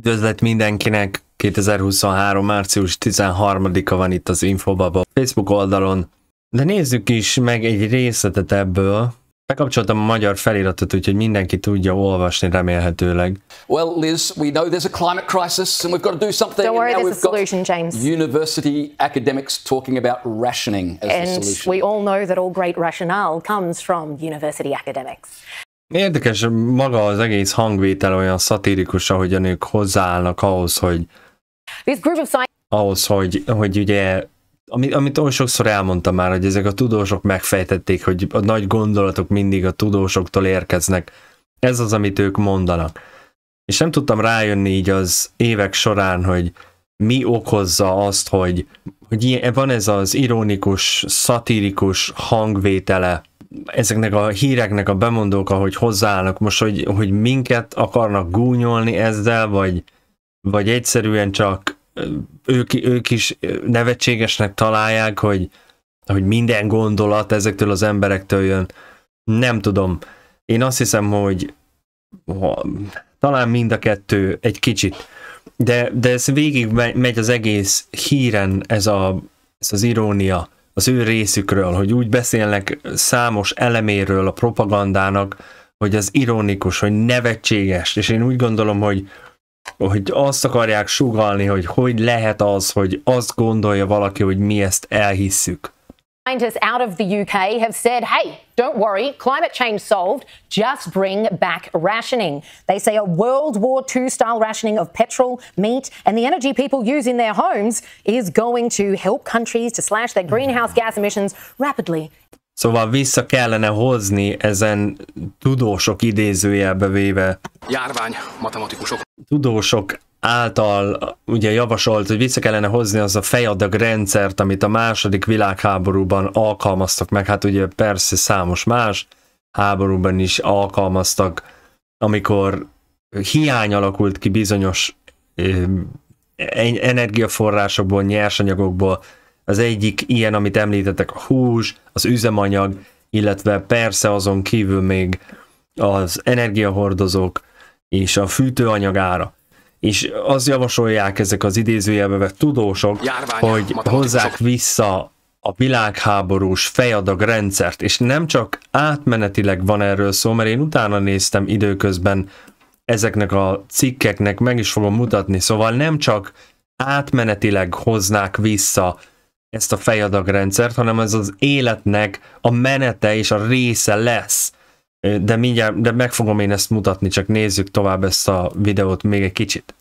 Üdvözlet mindenkinek! 2023. március 13-a van itt az Infobaba Facebook oldalon. De nézzük is meg egy részletet ebből. Bekapcsoltam a magyar feliratot, úgyhogy mindenki tudja olvasni remélhetőleg. Well, Liz, we know there's a climate crisis and we've got to do something. Don't worry, and now there's a solution, James. University academics talking about rationing as the And solution. we all know that all great rationale comes from university academics. Érdekes maga az egész hangvétel olyan szatirikus, ahogyan ők hozzáállnak ahhoz, hogy ahhoz, hogy, hogy ugye, amit, amit oly sokszor elmondtam már, hogy ezek a tudósok megfejtették, hogy a nagy gondolatok mindig a tudósoktól érkeznek. Ez az, amit ők mondanak. És nem tudtam rájönni így az évek során, hogy mi okozza azt, hogy, hogy ilyen, van ez az ironikus, szatirikus hangvétele ezeknek a híreknek a bemondók, ahogy hozzáállnak most, hogy, hogy minket akarnak gúnyolni ezzel, vagy, vagy egyszerűen csak ők, ők is nevetségesnek találják, hogy, hogy minden gondolat ezektől az emberektől jön. Nem tudom. Én azt hiszem, hogy talán mind a kettő egy kicsit. De, de ez végig me- megy az egész híren, ez, a, ez az irónia az ő részükről, hogy úgy beszélnek számos eleméről a propagandának, hogy az ironikus, hogy nevetséges, és én úgy gondolom, hogy hogy azt akarják sugalni, hogy hogy lehet az, hogy azt gondolja valaki, hogy mi ezt elhisszük. Out of the UK have said, hey, don't worry, climate change solved, just bring back rationing. They say a World War II style rationing of petrol, meat, and the energy people use in their homes is going to help countries to slash their greenhouse gas emissions rapidly Szóval vissza kellene hozni ezen tudósok idézőjelbe véve Járvány, matematikusok. tudósok által ugye javasolt, hogy vissza kellene hozni az a fejadag rendszert, amit a második világháborúban alkalmaztak meg, hát ugye persze számos más háborúban is alkalmaztak, amikor hiány alakult ki bizonyos energiaforrásokból, nyersanyagokból, az egyik ilyen, amit említettek, a hús, az üzemanyag, illetve persze azon kívül még az energiahordozók és a fűtőanyag ára. És azt javasolják ezek az idézőjelbe vett tudósok, Járvány, hogy hozzák vissza a világháborús fejadag rendszert, és nem csak átmenetileg van erről szó, mert én utána néztem időközben ezeknek a cikkeknek, meg is fogom mutatni, szóval nem csak átmenetileg hoznák vissza ezt a fejadagrendszert, hanem ez az életnek a menete és a része lesz. De mindjárt, de meg fogom én ezt mutatni, csak nézzük tovább ezt a videót még egy kicsit.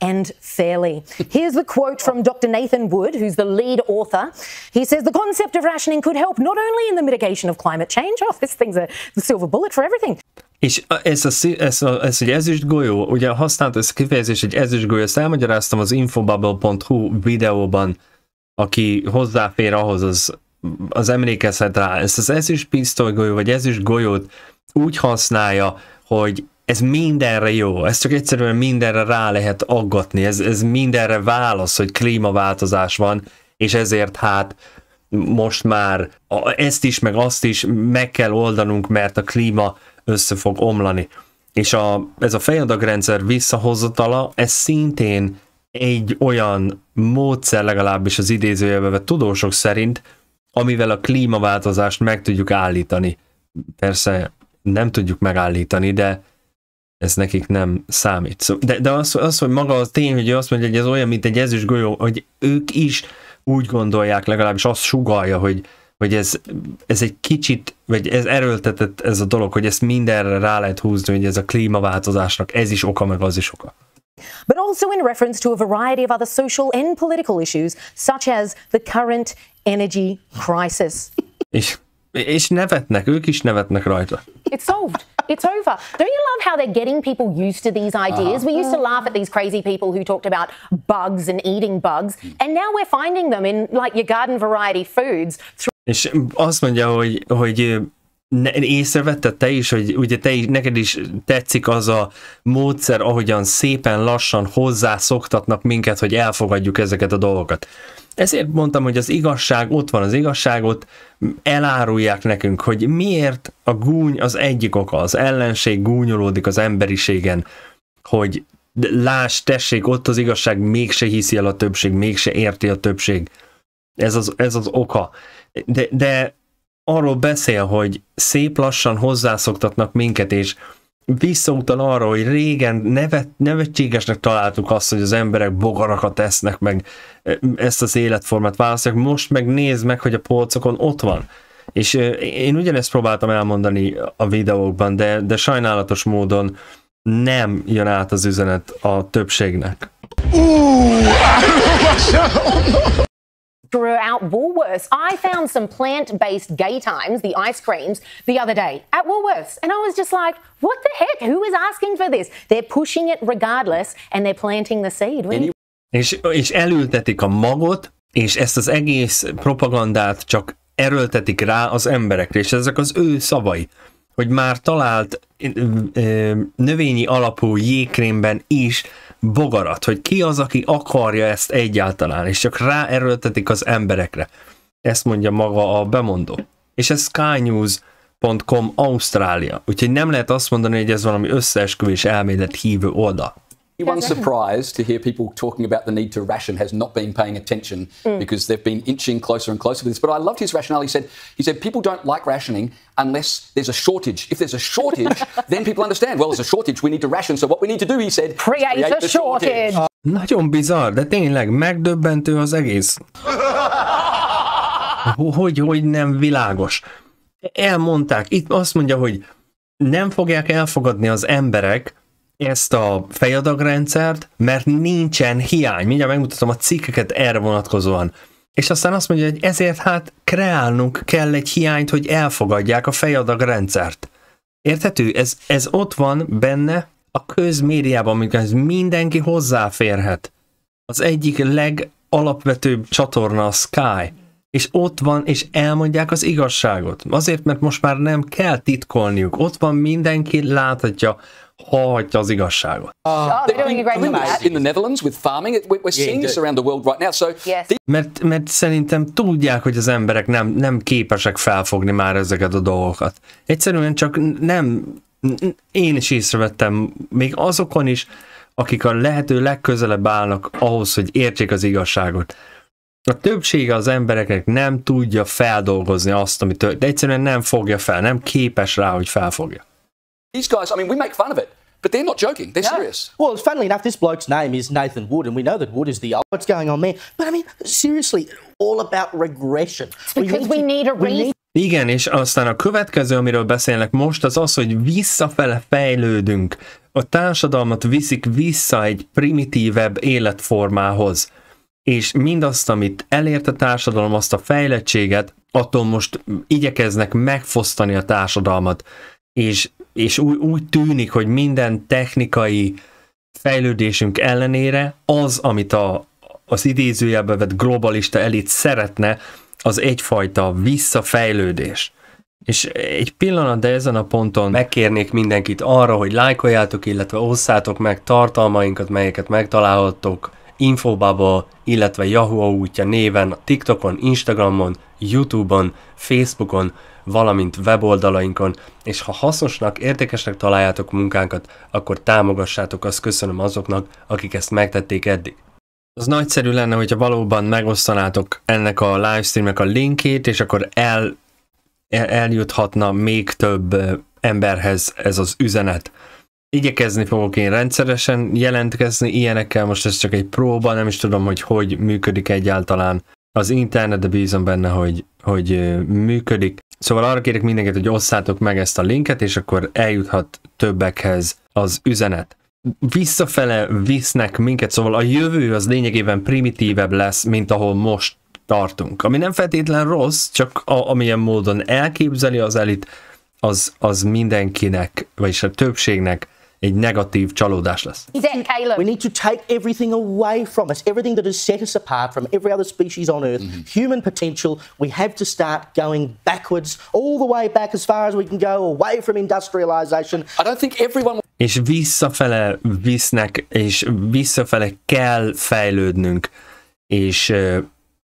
and fairly. Here's the quote from Dr. Nathan Wood, who's the lead author. He says the concept of rationing could help not only in the mitigation of climate change, oh, this thing's a the silver bullet for everything, És ez, a, ez, a, ez egy ezüst golyó, ugye használt ez a kifejezés, egy ezüst golyó, ezt elmagyaráztam az infobubble.hu videóban, aki hozzáfér ahhoz, az, az emlékezhet rá. Ezt az ezüst pisztolygolyó, vagy ezüst golyót úgy használja, hogy ez mindenre jó, ez csak egyszerűen mindenre rá lehet aggatni, ez, ez mindenre válasz, hogy klímaváltozás van, és ezért hát most már ezt is, meg azt is meg kell oldanunk, mert a klíma össze fog omlani. És a, ez a fejadagrendszer visszahozatala, ez szintén egy olyan módszer, legalábbis az idézőjelbe tudósok szerint, amivel a klímaváltozást meg tudjuk állítani. Persze nem tudjuk megállítani, de ez nekik nem számít. Szó- De, de az, az, hogy maga az tény, hogy azt mondja, hogy ez olyan, mint egy ezüst golyó, hogy ők is úgy gondolják, legalábbis azt sugalja, hogy, hogy ez, ez egy kicsit, vagy ez erőltetett ez a dolog, hogy ezt mindenre rá lehet húzni, hogy ez a klímaváltozásnak ez is oka, meg az is oka. but also in reference to a variety of other social and political issues, such as the current energy crisis. És, és nevetnek, ők is nevetnek rajta. It's solved. It's over. Don't you love how they're getting people used to these ideas? We used to laugh at these crazy people who talked about bugs and eating bugs, and now we're finding them in like your garden variety foods És azt mondja, hogy, hogy ne, észrevetted te is, hogy ugye te is, neked is tetszik az a módszer, ahogyan szépen lassan hozzászoktatnak minket, hogy elfogadjuk ezeket a dolgokat. Ezért mondtam, hogy az igazság, ott van az igazságot, elárulják nekünk, hogy miért a gúny az egyik oka, az ellenség gúnyolódik az emberiségen, hogy Láss, tessék, ott az igazság, mégse hiszi el a többség, mégse érti a többség. Ez az, ez az oka. De, de arról beszél, hogy szép lassan hozzászoktatnak minket, és visszautal arra, hogy régen nevet, nevetségesnek találtuk azt, hogy az emberek bogarakat esznek, meg ezt az életformát választják, most meg nézd meg, hogy a polcokon ott van. És én ugyanezt próbáltam elmondani a videókban, de, de sajnálatos módon nem jön át az üzenet a többségnek. throughout Woolworths. I found some plant based gay times, the ice creams, the other day at Woolworths. And I was just like, what the heck? Who is asking for this? They're pushing it regardless and they're planting the seed. When És, és elültetik a magot, és ezt az egész propagandát csak erőltetik rá az emberekre, és ezek az ő szavai, hogy már talált ö, ö, növényi alapú jégkrémben is bogarat, hogy ki az, aki akarja ezt egyáltalán, és csak ráerőltetik az emberekre. Ezt mondja maga a bemondó. És ez skynews.com Ausztrália. Úgyhogy nem lehet azt mondani, hogy ez valami összeesküvés elmélet hívő oldal. Anyone surprised to hear people talking about the need to ration has not been paying attention mm. because they've been inching closer and closer to this. But I loved his rationale. He said, he said people don't like rationing unless there's a shortage. If there's a shortage, then people understand. Well, there's a shortage. We need to ration. So what we need to do, he said, create, a the shortage. Uh, nagyon bizarr, de tényleg megdöbbentő az egész. Hogy, hogy nem világos. Elmondták, itt azt mondja, hogy nem fogják elfogadni az emberek ezt a fejadagrendszert, mert nincsen hiány. Mindjárt megmutatom a cikkeket erre vonatkozóan. És aztán azt mondja, hogy ezért hát kreálnunk kell egy hiányt, hogy elfogadják a fejadagrendszert. Érthető? Ez, ez ott van benne a közmédiában, amikor ez mindenki hozzáférhet. Az egyik legalapvetőbb csatorna a Sky. És ott van, és elmondják az igazságot. Azért, mert most már nem kell titkolniuk. Ott van, mindenki láthatja, hallhatja az igazságot. Oh, they're doing a great job at that. In the Netherlands with farming, we're seeing this around the world right now. So Yes. Mert, mert szerintem tudják, hogy az emberek nem, nem képesek felfogni már ezeket a dolgokat. Egyszerűen csak nem, én is észrevettem, még azokon is, akik a lehető legközelebb állnak ahhoz, hogy értsék az igazságot. A többsége az embereknek nem tudja feldolgozni azt, amit tört, de egyszerűen nem fogja fel, nem képes rá, hogy felfogja. These guys, I mean, we make fun of it, but they're not joking. They're serious. Well, funnily enough, this bloke's name is Nathan Wood, and we know that Wood is the old. What's going on there? But I mean, seriously, all about regression. Because we need a we reason. Igen, és aztán a következő, amiről beszélnek most, az az, hogy visszafele fejlődünk. A társadalmat viszik vissza egy primitívebb életformához. És mindazt, amit elért a társadalom, azt a fejlettséget, attól most igyekeznek megfosztani a társadalmat. És, és úgy, úgy tűnik, hogy minden technikai fejlődésünk ellenére az, amit a, az idézőjelbe vett globalista elit szeretne, az egyfajta visszafejlődés. És egy pillanat, de ezen a ponton megkérnék mindenkit arra, hogy lájkoljátok, illetve osszátok meg tartalmainkat, melyeket megtalálhattok Infobubble, illetve Yahoo útja néven TikTokon, Instagramon, Youtube-on, Facebookon, valamint weboldalainkon, és ha hasznosnak, értékesnek találjátok munkánkat, akkor támogassátok, azt köszönöm azoknak, akik ezt megtették eddig. Az nagyszerű lenne, hogyha valóban megosztanátok ennek a livestreamnek a linkét, és akkor el, el, eljuthatna még több emberhez ez az üzenet. Igyekezni fogok én rendszeresen jelentkezni ilyenekkel, most ez csak egy próba, nem is tudom, hogy hogy működik egyáltalán az internet, de bízom benne, hogy, hogy működik. Szóval arra kérek mindenkit, hogy osszátok meg ezt a linket, és akkor eljuthat többekhez az üzenet visszafele visznek minket, szóval a jövő az lényegében primitívebb lesz, mint ahol most tartunk. Ami nem feltétlen rossz, csak a, amilyen módon elképzeli az elit, az, az mindenkinek, vagyis a többségnek egy negatív csalódás lesz. Caleb? We need to take everything away from us, everything that has set us apart from every other species on Earth. Human potential, we have to start going backwards, all the way back as far as we can go, away from industrialization. I don't think everyone És visszafele visznek, és visszafele kell fejlődnünk, és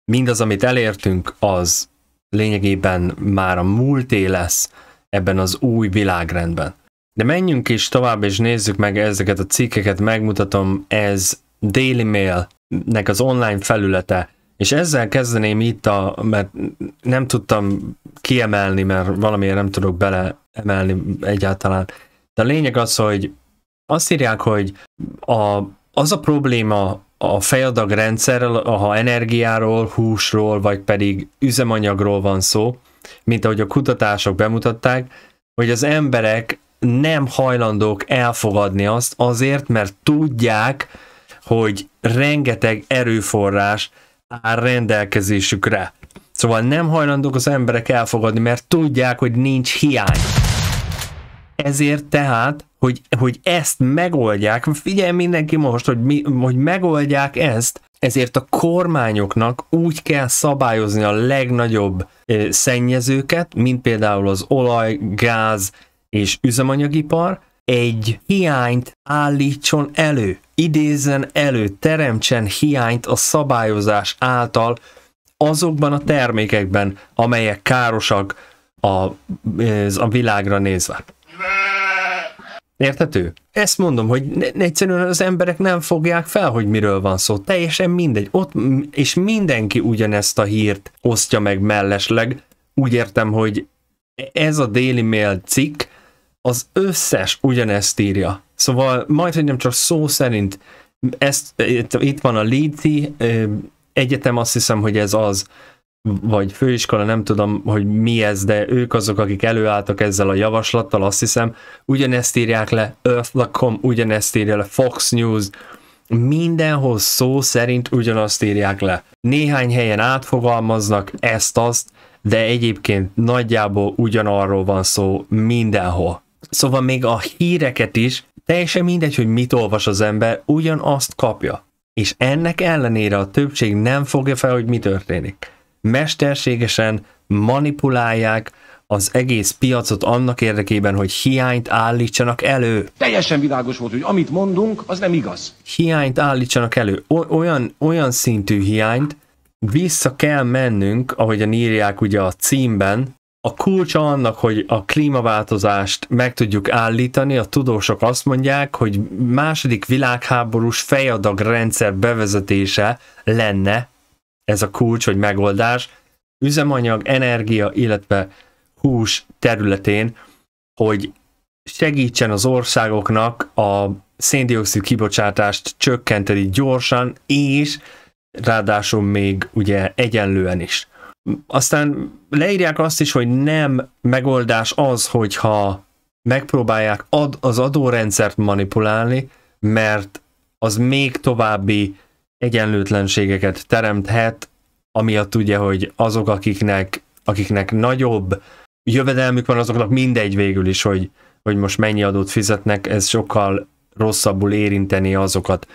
mindaz, amit elértünk, az lényegében már a múlté lesz ebben az új világrendben. De menjünk is tovább, és nézzük meg ezeket a cikkeket, megmutatom, ez Daily Mail-nek az online felülete, és ezzel kezdeném itt, a, mert nem tudtam kiemelni, mert valamiért nem tudok beleemelni egyáltalán. De a lényeg az, hogy azt írják, hogy a, az a probléma a fejadag rendszerrel, ha energiáról, húsról, vagy pedig üzemanyagról van szó, mint ahogy a kutatások bemutatták, hogy az emberek nem hajlandók elfogadni azt azért, mert tudják, hogy rengeteg erőforrás áll rendelkezésükre. Szóval nem hajlandók az emberek elfogadni, mert tudják, hogy nincs hiány. Ezért tehát, hogy, hogy ezt megoldják, figyelj mindenki most, hogy, mi, hogy megoldják ezt, ezért a kormányoknak úgy kell szabályozni a legnagyobb ö, szennyezőket, mint például az olaj, gáz és üzemanyagipar, egy hiányt állítson elő, idézzen elő, teremtsen hiányt a szabályozás által azokban a termékekben, amelyek károsak a, a világra nézve. Értető? Ezt mondom, hogy egyszerűen az emberek nem fogják fel, hogy miről van szó. Teljesen mindegy. Ott, és mindenki ugyanezt a hírt osztja meg mellesleg. Úgy értem, hogy ez a Daily Mail cikk, az összes ugyanezt írja. Szóval majd, hogy nem csak szó szerint, ezt, itt van a Leeds egyetem, azt hiszem, hogy ez az, vagy főiskola, nem tudom, hogy mi ez, de ők azok, akik előálltak ezzel a javaslattal, azt hiszem, ugyanezt írják le, Earth.com ugyanezt írja le, Fox News, mindenhol szó szerint ugyanazt írják le. Néhány helyen átfogalmaznak ezt-azt, de egyébként nagyjából ugyanarról van szó mindenhol. Szóval még a híreket is, teljesen mindegy, hogy mit olvas az ember, ugyanazt kapja. És ennek ellenére a többség nem fogja fel, hogy mi történik. Mesterségesen manipulálják az egész piacot annak érdekében, hogy hiányt állítsanak elő. Teljesen világos volt, hogy amit mondunk, az nem igaz. Hiányt állítsanak elő. Olyan, olyan szintű hiányt, vissza kell mennünk, ahogyan írják ugye a címben, a kulcsa annak, hogy a klímaváltozást meg tudjuk állítani, a tudósok azt mondják, hogy második világháborús fejadag rendszer bevezetése lenne ez a kulcs, vagy megoldás, üzemanyag, energia, illetve hús területén, hogy segítsen az országoknak a széndiokszid kibocsátást csökkenteni gyorsan, és ráadásul még ugye egyenlően is. Aztán leírják azt is, hogy nem megoldás az, hogyha megpróbálják ad, az adórendszert manipulálni, mert az még további egyenlőtlenségeket teremthet, amiatt ugye, hogy azok, akiknek, akiknek nagyobb jövedelmük van, azoknak mindegy végül is, hogy, hogy most mennyi adót fizetnek, ez sokkal rosszabbul érinteni azokat,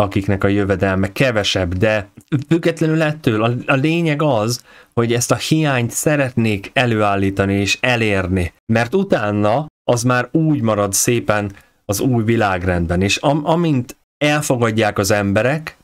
akiknek a jövedelme kevesebb, de függetlenül ettől a, a lényeg az, hogy ezt a hiányt szeretnék előállítani és elérni, mert utána az már úgy marad szépen az új világrendben, és am, amint elfogadják az emberek,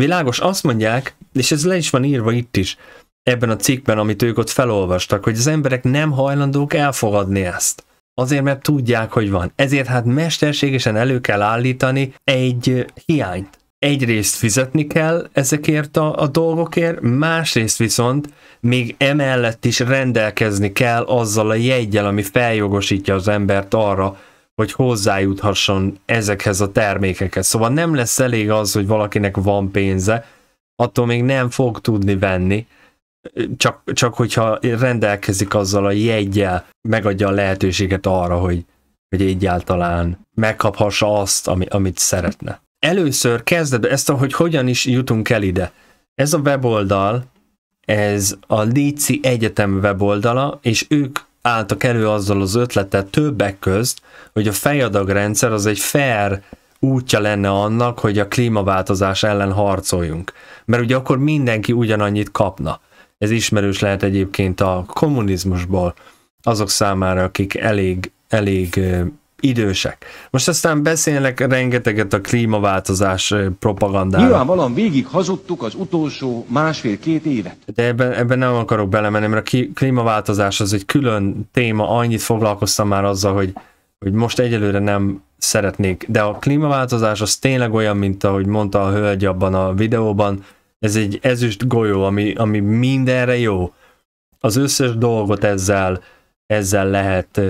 világos, azt mondják, és ez le is van írva itt is, ebben a cikkben, amit ők ott felolvastak, hogy az emberek nem hajlandók elfogadni ezt. Azért, mert tudják, hogy van. Ezért hát mesterségesen elő kell állítani egy hiányt. Egyrészt fizetni kell ezekért a, a dolgokért, másrészt viszont még emellett is rendelkezni kell azzal a jegyel, ami feljogosítja az embert arra, hogy hozzájuthasson ezekhez a termékekhez. Szóval nem lesz elég az, hogy valakinek van pénze, attól még nem fog tudni venni, csak, csak hogyha rendelkezik azzal a jegyel, megadja a lehetőséget arra, hogy, hogy egyáltalán megkaphassa azt, ami, amit szeretne. Először kezded ezt, hogy hogyan is jutunk el ide. Ez a weboldal, ez a Líci Egyetem weboldala, és ők álltak elő azzal az ötletet többek közt, hogy a fejadagrendszer az egy fair útja lenne annak, hogy a klímaváltozás ellen harcoljunk. Mert ugye akkor mindenki ugyanannyit kapna. Ez ismerős lehet egyébként a kommunizmusból azok számára, akik elég, elég idősek. Most aztán beszélnek rengeteget a klímaváltozás propagandára. Nyilvánvalóan végig hazudtuk az utolsó másfél-két évet. De ebben, ebben nem akarok belemenni, mert a klímaváltozás az egy külön téma, annyit foglalkoztam már azzal, hogy hogy most egyelőre nem szeretnék, de a klímaváltozás az tényleg olyan, mint ahogy mondta a hölgy abban a videóban, ez egy ezüst golyó, ami, ami mindenre jó. Az összes dolgot ezzel, ezzel lehet,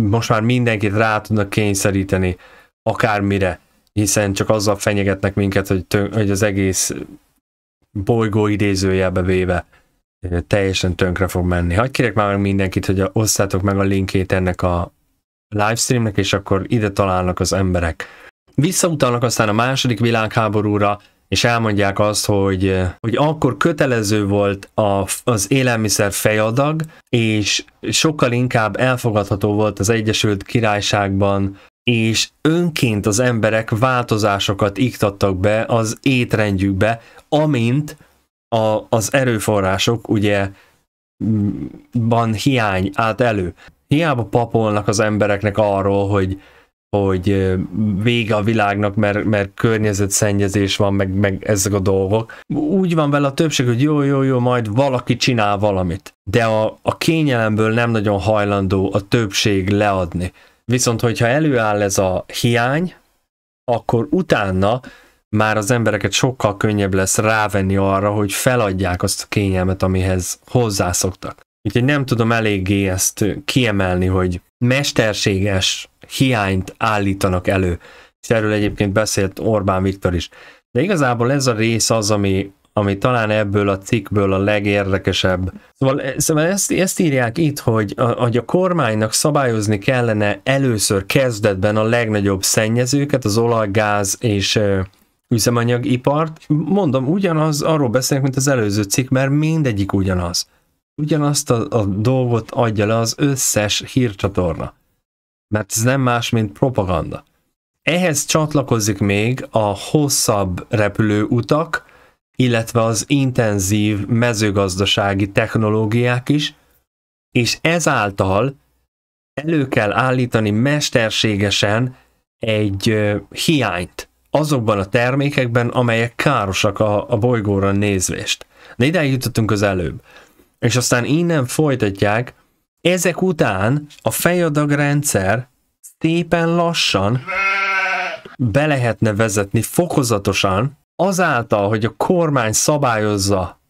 most már mindenkit rá tudnak kényszeríteni akármire, hiszen csak azzal fenyegetnek minket, hogy, tön, hogy az egész bolygó idézőjelbe véve teljesen tönkre fog menni. Hagyj kérek már mindenkit, hogy osszátok meg a linkét ennek a livestreamnek, és akkor ide találnak az emberek. Visszautalnak aztán a második világháborúra, és elmondják azt, hogy, hogy akkor kötelező volt a, az élelmiszer fejadag, és sokkal inkább elfogadható volt az Egyesült Királyságban, és önként az emberek változásokat iktattak be az étrendjükbe, amint a, az erőforrások ugye van hiány állt elő. Hiába papolnak az embereknek arról, hogy hogy vége a világnak, mert, mert környezetszennyezés van, meg, meg ezek a dolgok. Úgy van vele a többség, hogy jó, jó, jó, majd valaki csinál valamit. De a, a kényelemből nem nagyon hajlandó a többség leadni. Viszont, hogyha előáll ez a hiány, akkor utána már az embereket sokkal könnyebb lesz rávenni arra, hogy feladják azt a kényelmet, amihez hozzászoktak. Úgyhogy nem tudom eléggé ezt kiemelni, hogy mesterséges hiányt állítanak elő. És erről egyébként beszélt Orbán Viktor is. De igazából ez a rész az, ami, ami talán ebből a cikkből a legérdekesebb. Szóval, szóval ezt, ezt írják itt, hogy a, hogy a kormánynak szabályozni kellene először kezdetben a legnagyobb szennyezőket, az olaj, gáz és üzemanyagipart. Mondom, ugyanaz, arról beszélnek, mint az előző cikk, mert mindegyik ugyanaz. Ugyanazt a, a dolgot adja le az összes hírcsatorna mert ez nem más, mint propaganda. Ehhez csatlakozik még a hosszabb repülőutak, illetve az intenzív mezőgazdasági technológiák is, és ezáltal elő kell állítani mesterségesen egy hiányt azokban a termékekben, amelyek károsak a, a bolygóra nézvést. De ide jutottunk az előbb. És aztán innen folytatják, ezek után a fejadag rendszer szépen lassan be lehetne vezetni fokozatosan, azáltal, hogy a kormány szabályozza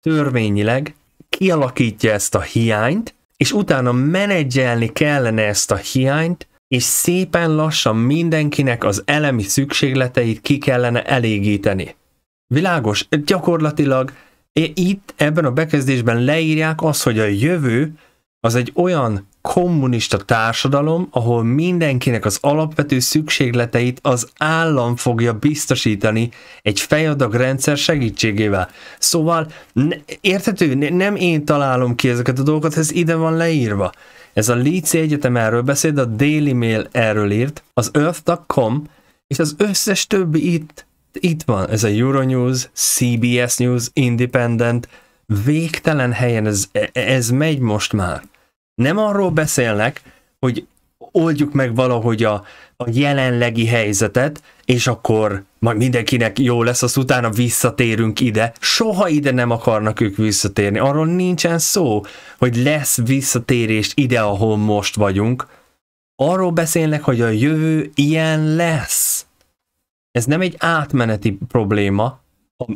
törvényileg, kialakítja ezt a hiányt, és utána menedzselni kellene ezt a hiányt, és szépen lassan mindenkinek az elemi szükségleteit ki kellene elégíteni. Világos, gyakorlatilag itt ebben a bekezdésben leírják azt, hogy a jövő az egy olyan kommunista társadalom, ahol mindenkinek az alapvető szükségleteit az állam fogja biztosítani egy fejadag rendszer segítségével. Szóval ne, érthető, ne, nem én találom ki ezeket a dolgokat, ez ide van leírva. Ez a Leeds Egyetem erről beszél, a Daily Mail erről írt, az Earth.com, és az összes többi itt, itt van. Ez a Euronews, CBS News, Independent, végtelen helyen ez, ez megy most már. Nem arról beszélnek, hogy oldjuk meg valahogy a, a jelenlegi helyzetet, és akkor majd mindenkinek jó lesz, az utána visszatérünk ide. Soha ide nem akarnak ők visszatérni. Arról nincsen szó, hogy lesz visszatérés ide, ahol most vagyunk. Arról beszélnek, hogy a jövő ilyen lesz. Ez nem egy átmeneti probléma,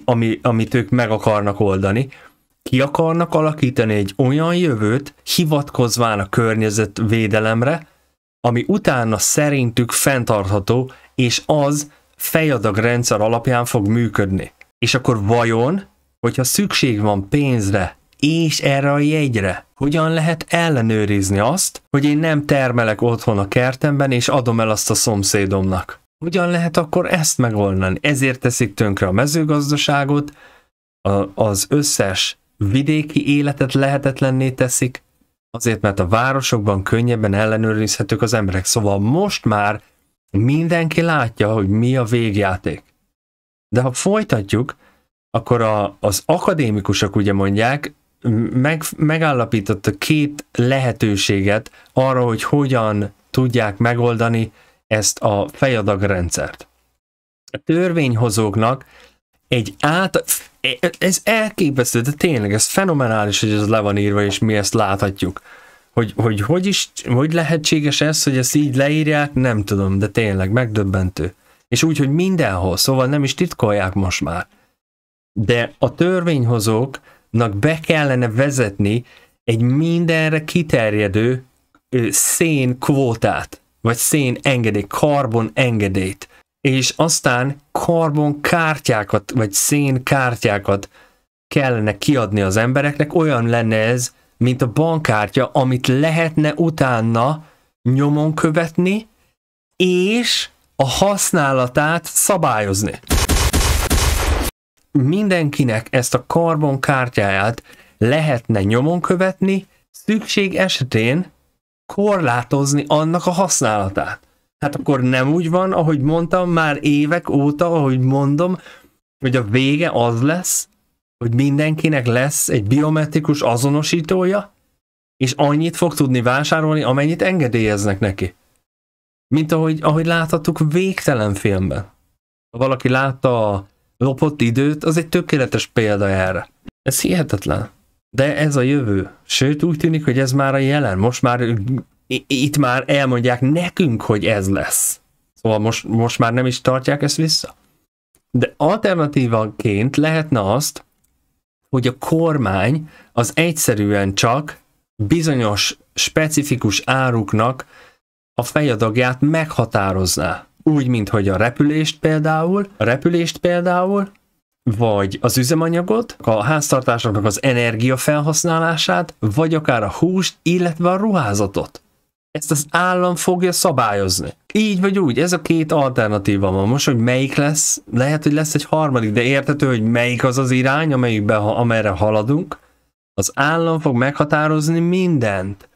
ami, amit ők meg akarnak oldani, ki akarnak alakítani egy olyan jövőt, hivatkozván a környezetvédelemre, ami utána szerintük fenntartható, és az fejadag rendszer alapján fog működni. És akkor vajon, hogyha szükség van pénzre, és erre a jegyre, hogyan lehet ellenőrizni azt, hogy én nem termelek otthon a kertemben, és adom el azt a szomszédomnak? Hogyan lehet akkor ezt megoldani? Ezért teszik tönkre a mezőgazdaságot, az összes vidéki életet lehetetlenné teszik, azért mert a városokban könnyebben ellenőrizhetők az emberek. Szóval most már mindenki látja, hogy mi a végjáték. De ha folytatjuk, akkor a, az akadémikusok ugye mondják, meg, megállapította két lehetőséget arra, hogy hogyan tudják megoldani ezt a fejadag rendszert. A törvényhozóknak egy át, ez elképesztő, de tényleg ez fenomenális, hogy ez le van írva, és mi ezt láthatjuk. hogy, hogy hogy is, hogy lehetséges ez, hogy ezt így leírják, nem tudom, de tényleg megdöbbentő. És úgy, hogy mindenhol, szóval nem is titkolják most már. De a törvényhozóknak be kellene vezetni egy mindenre kiterjedő szén kvótát, vagy szén engedély, karbon engedélyt, és aztán karbon kártyákat, vagy szén kártyákat kellene kiadni az embereknek, olyan lenne ez, mint a bankkártya, amit lehetne utána nyomon követni, és a használatát szabályozni. Mindenkinek ezt a karbonkártyáját lehetne nyomon követni, szükség esetén korlátozni annak a használatát. Hát akkor nem úgy van, ahogy mondtam már évek óta, ahogy mondom, hogy a vége az lesz, hogy mindenkinek lesz egy biometrikus azonosítója, és annyit fog tudni vásárolni, amennyit engedélyeznek neki. Mint ahogy, ahogy láthattuk végtelen filmben. Ha valaki látta a lopott időt, az egy tökéletes példa erre. Ez hihetetlen. De ez a jövő. Sőt, úgy tűnik, hogy ez már a jelen. Most már itt már elmondják nekünk, hogy ez lesz. Szóval most, most már nem is tartják ezt vissza. De alternatívaként lehetne azt, hogy a kormány az egyszerűen csak bizonyos specifikus áruknak a fejadagját meghatározná. Úgy, mint hogy a repülést például, a repülést például, vagy az üzemanyagot, a háztartásoknak az energia felhasználását, vagy akár a húst, illetve a ruházatot. Ezt az állam fogja szabályozni. Így vagy úgy, ez a két alternatíva van. Most, hogy melyik lesz, lehet, hogy lesz egy harmadik, de értető, hogy melyik az az irány, amelyikbe, amerre haladunk. Az állam fog meghatározni mindent.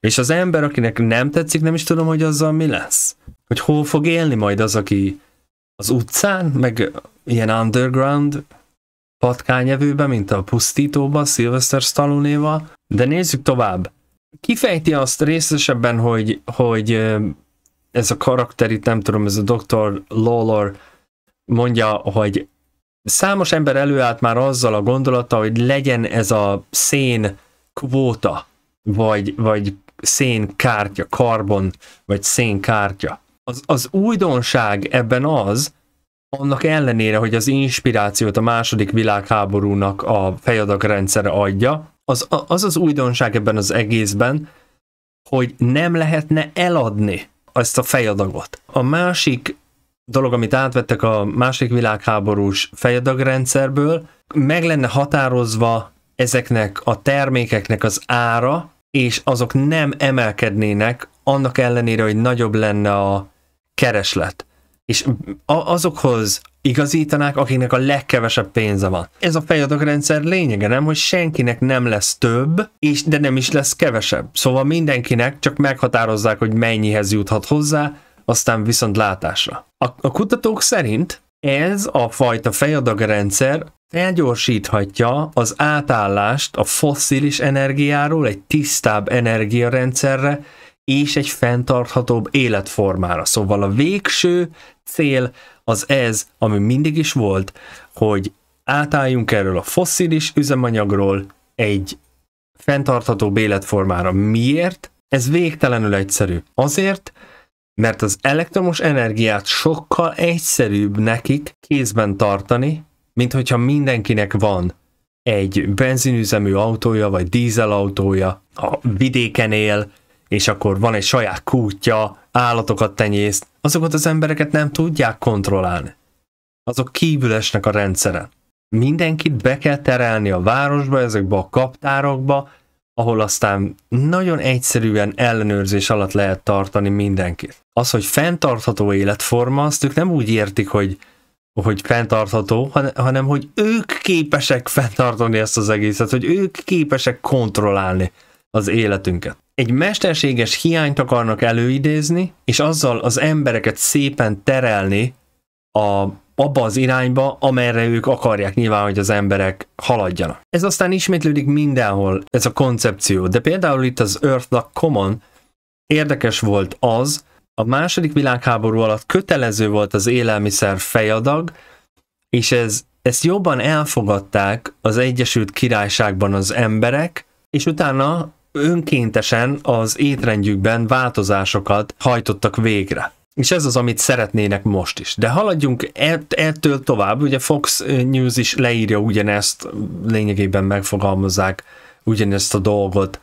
És az ember, akinek nem tetszik, nem is tudom, hogy azzal mi lesz. Hogy hol fog élni majd az, aki az utcán, meg ilyen underground patkányevőben, mint a pusztítóban, Sylvester stallone De nézzük tovább. Kifejti azt részesebben, hogy, hogy ez a karakter itt, nem tudom, ez a Dr. Lawlor mondja, hogy számos ember előállt már azzal a gondolata, hogy legyen ez a szén kvóta, vagy, vagy szénkártya, karbon, vagy szénkártya. Az, az újdonság ebben az, annak ellenére, hogy az inspirációt a második világháborúnak a fejadagrendszere adja, az, az az újdonság ebben az egészben, hogy nem lehetne eladni ezt a fejadagot. A másik dolog, amit átvettek a második világháborús fejadagrendszerből, meg lenne határozva ezeknek a termékeknek az ára, és azok nem emelkednének, annak ellenére, hogy nagyobb lenne a kereslet. És azokhoz igazítanák, akiknek a legkevesebb pénze van. Ez a feliratokrendszer lényege, nem, hogy senkinek nem lesz több, és de nem is lesz kevesebb. Szóval mindenkinek csak meghatározzák, hogy mennyihez juthat hozzá, aztán viszont látásra. A, a kutatók szerint ez a fajta fejadagrendszer felgyorsíthatja az átállást a fosszilis energiáról egy tisztább energiarendszerre és egy fenntarthatóbb életformára. Szóval a végső cél az ez, ami mindig is volt, hogy átálljunk erről a fosszilis üzemanyagról egy fenntartható életformára. Miért? Ez végtelenül egyszerű. Azért, mert az elektromos energiát sokkal egyszerűbb nekik kézben tartani, mint hogyha mindenkinek van egy benzinüzemű autója, vagy dízelautója, a vidéken él, és akkor van egy saját kútja, állatokat tenyészt, azokat az embereket nem tudják kontrollálni. Azok kívül esnek a rendszeren. Mindenkit be kell terelni a városba, ezekbe a kaptárokba, ahol aztán nagyon egyszerűen ellenőrzés alatt lehet tartani mindenkit. Az, hogy fenntartható életforma, azt ők nem úgy értik, hogy, hogy fenntartható, hanem hogy ők képesek fenntartani ezt az egészet, hogy ők képesek kontrollálni az életünket egy mesterséges hiányt akarnak előidézni, és azzal az embereket szépen terelni a, abba az irányba, amerre ők akarják nyilván, hogy az emberek haladjanak. Ez aztán ismétlődik mindenhol, ez a koncepció, de például itt az Earth.com-on érdekes volt az, a második világháború alatt kötelező volt az élelmiszer fejadag, és ez, ezt jobban elfogadták az Egyesült Királyságban az emberek, és utána önkéntesen az étrendjükben változásokat hajtottak végre. És ez az, amit szeretnének most is. De haladjunk ettől tovább, ugye Fox News is leírja ugyanezt, lényegében megfogalmazzák ugyanezt a dolgot,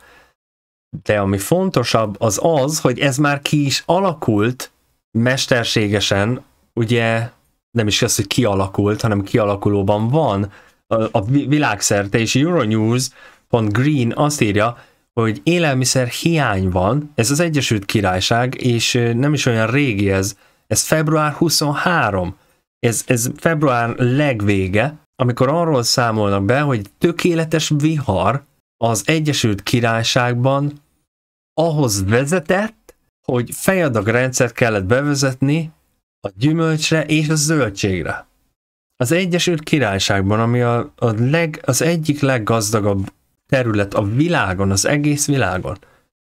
de ami fontosabb az az, hogy ez már ki is alakult mesterségesen, ugye nem is az, hogy kialakult, hanem kialakulóban van a, világszerte, és Euronews.green azt írja, hogy élelmiszer hiány van, ez az Egyesült Királyság, és nem is olyan régi ez, ez február 23, ez, ez február legvége, amikor arról számolnak be, hogy tökéletes vihar az Egyesült Királyságban ahhoz vezetett, hogy fejadag kellett bevezetni a gyümölcsre és a zöldségre. Az Egyesült Királyságban, ami a, a leg, az egyik leggazdagabb terület a világon, az egész világon.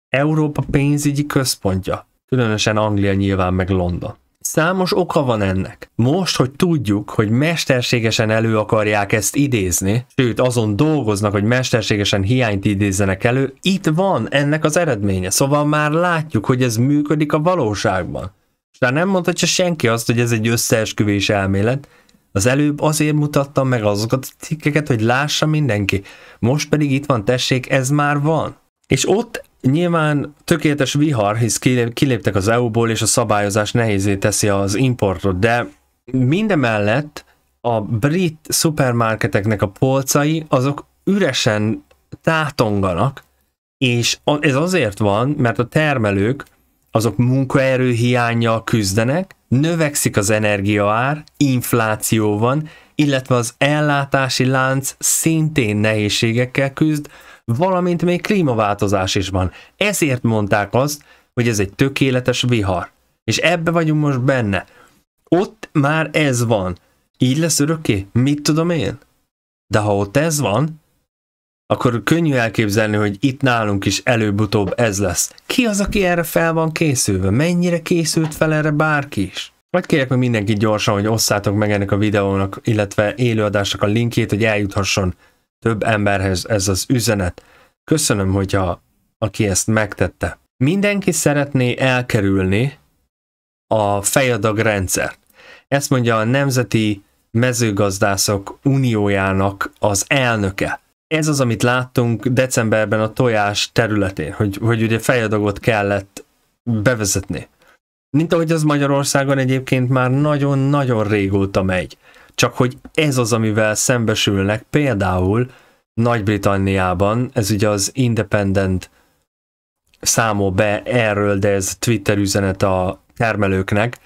Európa pénzügyi központja, különösen Anglia nyilván meg London. Számos oka van ennek. Most, hogy tudjuk, hogy mesterségesen elő akarják ezt idézni, sőt azon dolgoznak, hogy mesterségesen hiányt idézzenek elő, itt van ennek az eredménye. Szóval már látjuk, hogy ez működik a valóságban. És nem mondhatja senki azt, hogy ez egy összeesküvés elmélet, az előbb azért mutattam meg azokat a cikkeket, hogy lássa mindenki. Most pedig itt van, tessék, ez már van. És ott nyilván tökéletes vihar, hisz kiléptek az EU-ból, és a szabályozás nehézé teszi az importot, de mindemellett a brit szupermarketeknek a polcai, azok üresen tátonganak, és ez azért van, mert a termelők azok munkaerő hiányjal küzdenek, növekszik az energiaár, infláció van, illetve az ellátási lánc szintén nehézségekkel küzd, valamint még klímaváltozás is van. Ezért mondták azt, hogy ez egy tökéletes vihar. És ebbe vagyunk most benne. Ott már ez van. Így lesz örökké? Mit tudom én? De ha ott ez van, akkor könnyű elképzelni, hogy itt nálunk is előbb-utóbb ez lesz. Ki az, aki erre fel van készülve? Mennyire készült fel erre bárki is? Vagy kérek meg mindenkit gyorsan, hogy osszátok meg ennek a videónak, illetve élőadásnak a linkjét, hogy eljuthasson több emberhez ez az üzenet. Köszönöm, hogyha aki ezt megtette. Mindenki szeretné elkerülni a fejadag rendszert. Ezt mondja a Nemzeti Mezőgazdászok Uniójának az elnöke ez az, amit láttunk decemberben a tojás területén, hogy, hogy ugye fejadagot kellett bevezetni. Mint ahogy az Magyarországon egyébként már nagyon-nagyon régóta megy. Csak hogy ez az, amivel szembesülnek például Nagy-Britanniában, ez ugye az Independent számol be erről, de ez Twitter üzenet a termelőknek,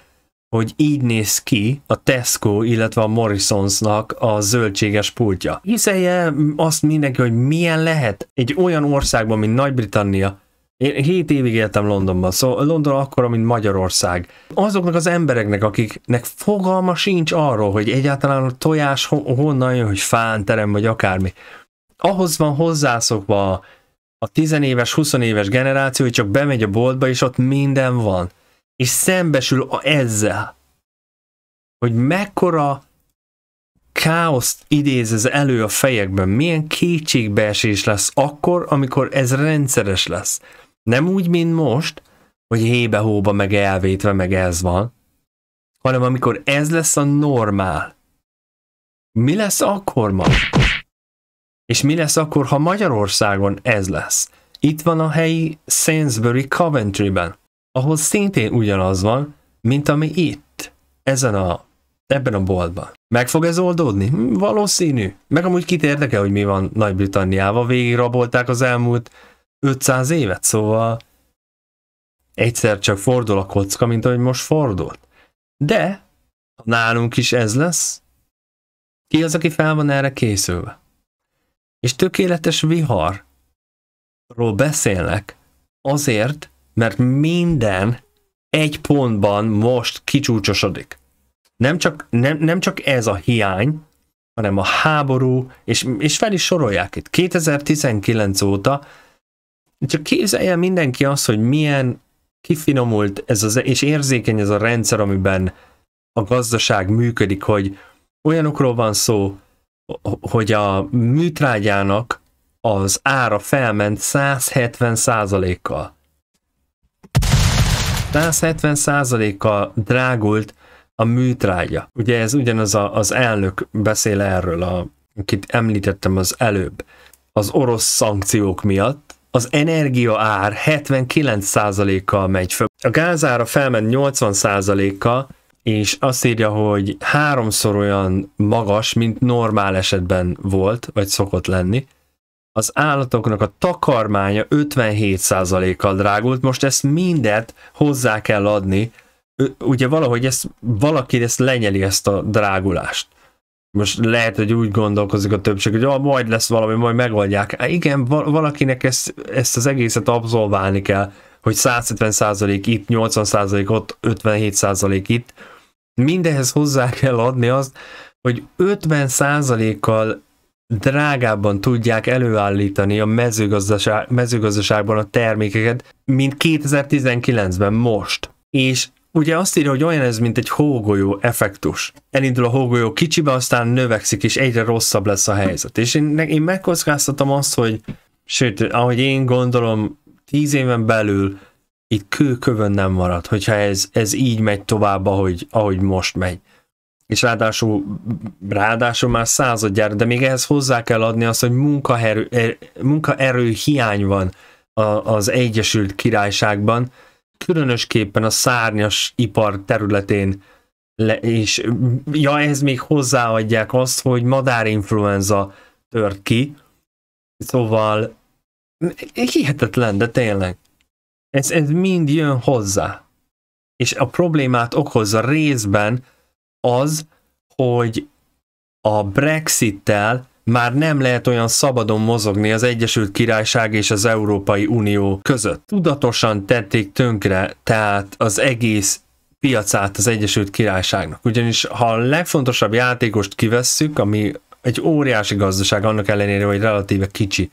hogy így néz ki a Tesco, illetve a Morrisonsnak a zöldséges pultja. Hiszelje azt mindenki, hogy milyen lehet egy olyan országban, mint Nagy-Britannia, én 7 évig éltem Londonban, szóval London akkora, mint Magyarország. Azoknak az embereknek, akiknek fogalma sincs arról, hogy egyáltalán a tojás honnan jön, hogy fánterem, vagy akármi. Ahhoz van hozzászokva a 10 éves, 20 éves generáció, hogy csak bemegy a boltba, és ott minden van és szembesül a ezzel, hogy mekkora káoszt idéz ez elő a fejekben, milyen kétségbeesés lesz akkor, amikor ez rendszeres lesz. Nem úgy, mint most, hogy hébe-hóba meg elvétve meg ez van, hanem amikor ez lesz a normál. Mi lesz akkor ma? És mi lesz akkor, ha Magyarországon ez lesz? Itt van a helyi Sainsbury Coventry-ben ahol szintén ugyanaz van, mint ami itt, ezen a, ebben a boltban. Meg fog ez oldódni? Hm, valószínű. Meg amúgy kit érdekel, hogy mi van Nagy-Britanniával, végig rabolták az elmúlt 500 évet, szóval egyszer csak fordul a kocka, mint ahogy most fordult. De nálunk is ez lesz, ki az, aki fel van erre készülve? És tökéletes viharról beszélnek azért, mert minden egy pontban most kicsúcsosodik. Nem csak, nem, nem csak ez a hiány, hanem a háború, és, és fel is sorolják itt. 2019 óta csak képzelje mindenki azt, hogy milyen kifinomult ez az, és érzékeny ez a rendszer, amiben a gazdaság működik, hogy olyanokról van szó, hogy a műtrágyának az ára felment 170 százalékkal. 170 százalékkal drágult a műtrágya. Ugye ez ugyanaz a, az elnök beszél erről, a, akit említettem az előbb, az orosz szankciók miatt, az energia ár 79%-kal megy föl. A gázára felment 80%-kal, és azt írja, hogy háromszor olyan magas, mint normál esetben volt, vagy szokott lenni. Az állatoknak a takarmánya 57%-kal drágult, most ezt mindet hozzá kell adni, ugye valahogy ezt, valaki ezt lenyeli ezt a drágulást. Most lehet, hogy úgy gondolkozik a többség, hogy ah, majd lesz valami, majd megoldják. Há, igen, valakinek ezt, ezt az egészet abszolválni kell, hogy 170% itt, 80% ott, 57% itt. Mindehhez hozzá kell adni azt, hogy 50%-kal drágábban tudják előállítani a mezőgazdaság, mezőgazdaságban a termékeket, mint 2019-ben most. És ugye azt írja, hogy olyan ez, mint egy hógolyó effektus. Elindul a hógolyó kicsibe, aztán növekszik, és egyre rosszabb lesz a helyzet. És én, én megkockáztatom azt, hogy sőt, ahogy én gondolom, tíz éven belül itt kőkövön nem marad, hogyha ez, ez így megy tovább, ahogy, ahogy most megy. És ráadásul, ráadásul már századjára, de még ehhez hozzá kell adni azt, hogy munkaerő, er, munkaerő hiány van az Egyesült Királyságban, különösképpen a szárnyas ipar területén, le, és ja, ehhez még hozzáadják azt, hogy madárinfluenza tört ki, szóval hihetetlen, de tényleg. Ez, ez mind jön hozzá. És a problémát okozza részben az, hogy a Brexit-tel már nem lehet olyan szabadon mozogni az Egyesült Királyság és az Európai Unió között. Tudatosan tették tönkre, tehát az egész piacát az Egyesült Királyságnak. Ugyanis ha a legfontosabb játékost kivesszük, ami egy óriási gazdaság, annak ellenére, hogy relatíve kicsi,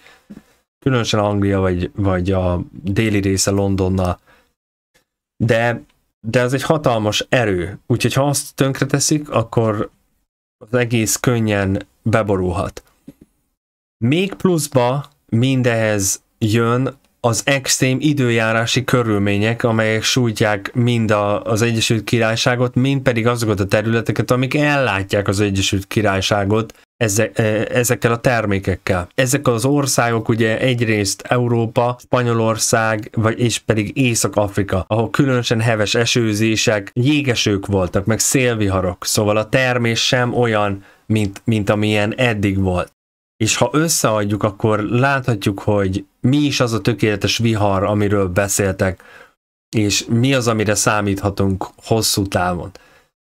különösen Anglia vagy, vagy a déli része Londonnal, de, de ez egy hatalmas erő, úgyhogy ha azt tönkreteszik, akkor az egész könnyen beborulhat. Még pluszba mindehez jön az extrém időjárási körülmények, amelyek sújtják mind a, az Egyesült Királyságot, mind pedig azokat a területeket, amik ellátják az Egyesült Királyságot ezekkel a termékekkel. Ezek az országok ugye egyrészt Európa, Spanyolország, vagy és pedig Észak-Afrika, ahol különösen heves esőzések, jégesők voltak, meg szélviharok, szóval a termés sem olyan, mint, mint amilyen eddig volt. És ha összeadjuk, akkor láthatjuk, hogy mi is az a tökéletes vihar, amiről beszéltek, és mi az, amire számíthatunk hosszú távon.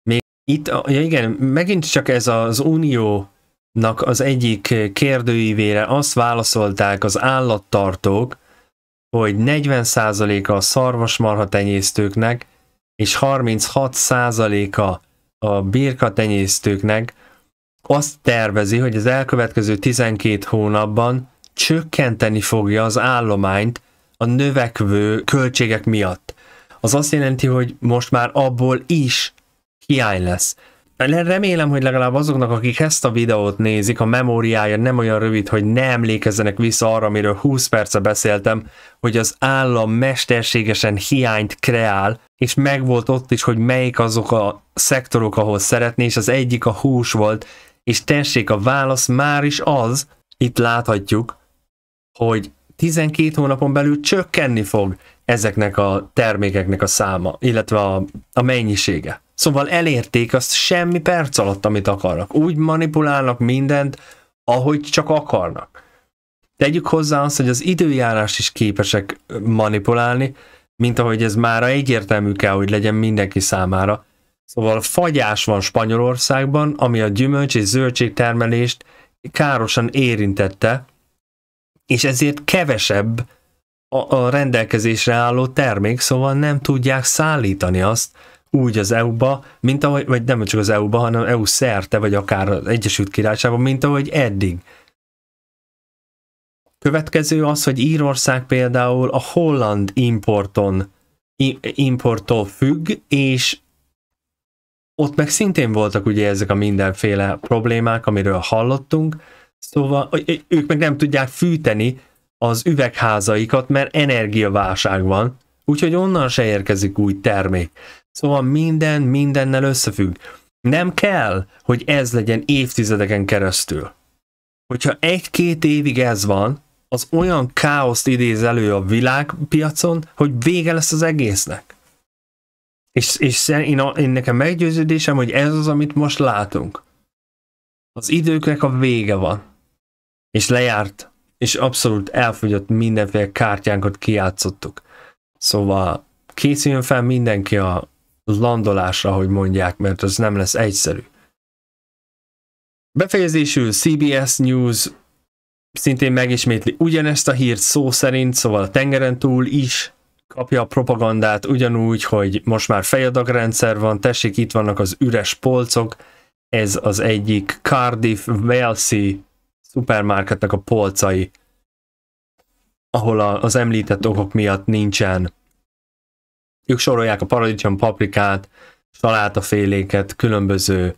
Még itt, ja igen, megint csak ez az uniónak az egyik kérdőívére azt válaszolták az állattartók, hogy 40%-a a szarvasmarha tenyésztőknek és 36%-a a birka tenyésztőknek azt tervezi, hogy az elkövetkező 12 hónapban csökkenteni fogja az állományt a növekvő költségek miatt. Az azt jelenti, hogy most már abból is hiány lesz. Remélem, hogy legalább azoknak, akik ezt a videót nézik, a memóriája nem olyan rövid, hogy ne emlékezzenek vissza arra, amiről 20 perce beszéltem, hogy az állam mesterségesen hiányt kreál, és megvolt ott is, hogy melyik azok a szektorok, ahol szeretné, és az egyik a hús volt, és tessék, a válasz már is az, itt láthatjuk, hogy 12 hónapon belül csökkenni fog ezeknek a termékeknek a száma, illetve a, a mennyisége. Szóval elérték azt semmi perc alatt, amit akarnak. Úgy manipulálnak mindent, ahogy csak akarnak. Tegyük hozzá azt, hogy az időjárás is képesek manipulálni, mint ahogy ez már egyértelmű kell, hogy legyen mindenki számára. Szóval fagyás van Spanyolországban, ami a gyümölcs és zöldség termelést károsan érintette, és ezért kevesebb a rendelkezésre álló termék, szóval nem tudják szállítani azt úgy az EU-ba, mint ahogy, vagy nem csak az EU-ba, hanem EU szerte, vagy akár az Egyesült Királyságban, mint ahogy eddig. Következő az, hogy Írország például a holland importon importtól függ, és ott meg szintén voltak ugye ezek a mindenféle problémák, amiről hallottunk, Szóval ők meg nem tudják fűteni az üvegházaikat, mert energiaválság van, úgyhogy onnan se érkezik új termék. Szóval minden mindennel összefügg. Nem kell, hogy ez legyen évtizedeken keresztül. Hogyha egy-két évig ez van, az olyan káoszt idéz elő a világpiacon, hogy vége lesz az egésznek. És, és én, én nekem meggyőződésem, hogy ez az, amit most látunk. Az időknek a vége van. És lejárt, és abszolút elfogyott mindenféle kártyánkat kiátszottuk. Szóval készüljön fel mindenki a landolásra, hogy mondják, mert az nem lesz egyszerű. Befejezésül CBS News szintén megismétli ugyanezt a hírt szó szerint, szóval a tengeren túl is kapja a propagandát ugyanúgy, hogy most már fejadagrendszer van, tessék, itt vannak az üres polcok, ez az egyik Cardiff Walesy szupermarketnek a polcai, ahol az említett okok miatt nincsen. Ők sorolják a paradicsom, paprikát, salátaféléket, különböző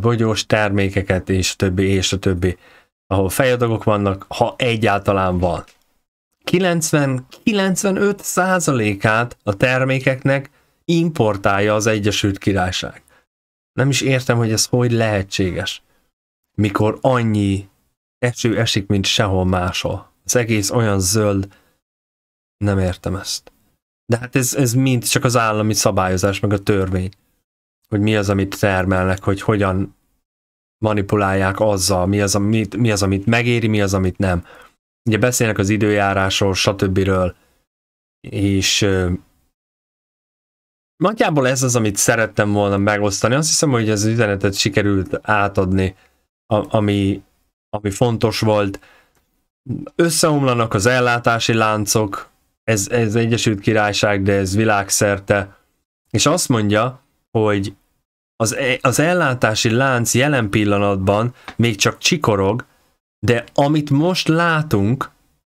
bogyós termékeket, és a többi, és a többi, ahol fejadagok vannak, ha egyáltalán van. 90-95 százalékát a termékeknek importálja az Egyesült Királyság. Nem is értem, hogy ez hogy lehetséges, mikor annyi eső esik, mint sehol máshol. Az egész olyan zöld, nem értem ezt. De hát ez, ez mind csak az állami szabályozás, meg a törvény. Hogy mi az, amit termelnek, hogy hogyan manipulálják azzal, mi az, amit, mi az, amit megéri, mi az, amit nem. Ugye beszélnek az időjárásról, stb. És nagyjából ez az, amit szerettem volna megosztani. Azt hiszem, hogy ez az üzenetet sikerült átadni, ami, ami fontos volt. Összeomlanak az ellátási láncok, ez, ez Egyesült Királyság, de ez világszerte. És azt mondja, hogy az, e, az ellátási lánc jelen pillanatban még csak csikorog, de amit most látunk,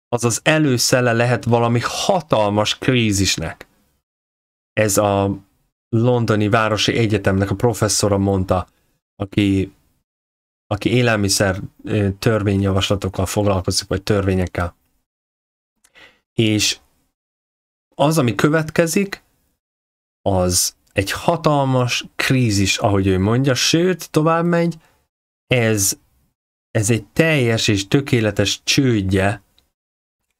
az az előszele lehet valami hatalmas krízisnek. Ez a londoni városi egyetemnek a professzora mondta, aki, aki élelmiszer törvényjavaslatokkal foglalkozik, vagy törvényekkel. És az, ami következik, az egy hatalmas krízis, ahogy ő mondja, sőt, tovább megy, ez, ez egy teljes és tökéletes csődje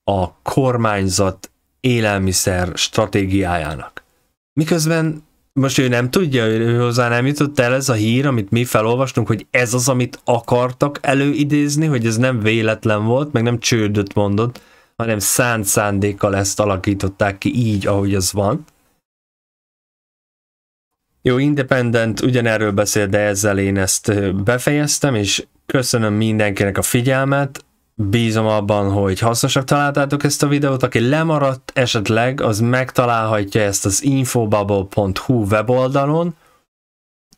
a kormányzat élelmiszer stratégiájának. Miközben most ő nem tudja, ő hozzá nem jutott el ez a hír, amit mi felolvastunk, hogy ez az, amit akartak előidézni, hogy ez nem véletlen volt, meg nem csődöt mondott, hanem szánt szándékkal ezt alakították ki így, ahogy az van. Jó, Independent ugyanerről beszél, de ezzel én ezt befejeztem, és köszönöm mindenkinek a figyelmet. Bízom abban, hogy hasznosak találtátok ezt a videót. Aki lemaradt esetleg, az megtalálhatja ezt az infobubble.hu weboldalon,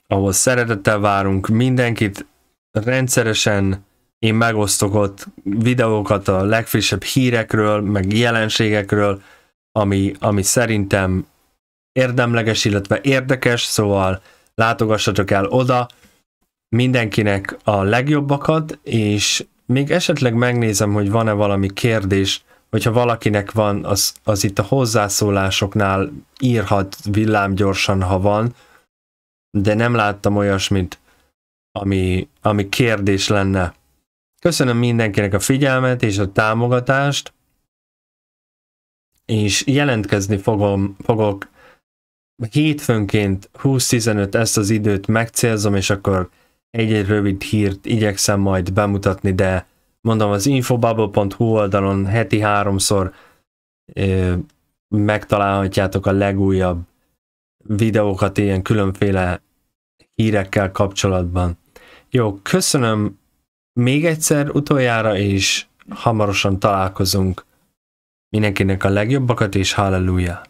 ahol szeretettel várunk mindenkit. Rendszeresen én megosztok ott videókat a legfrissebb hírekről, meg jelenségekről, ami, ami szerintem érdemleges, illetve érdekes, szóval látogassatok el oda, mindenkinek a legjobbakat, és még esetleg megnézem, hogy van-e valami kérdés, hogyha valakinek van, az, az itt a hozzászólásoknál írhat villámgyorsan, ha van, de nem láttam olyasmit, ami, ami kérdés lenne. Köszönöm mindenkinek a figyelmet és a támogatást, és jelentkezni fogom, fogok hétfőnként 20-15 ezt az időt megcélzom, és akkor egy-egy rövid hírt igyekszem majd bemutatni, de mondom az infobubble.hu oldalon heti háromszor ö, megtalálhatjátok a legújabb videókat ilyen különféle hírekkel kapcsolatban. Jó, köszönöm még egyszer utoljára, és hamarosan találkozunk. Mindenkinek a legjobbakat, és halleluja!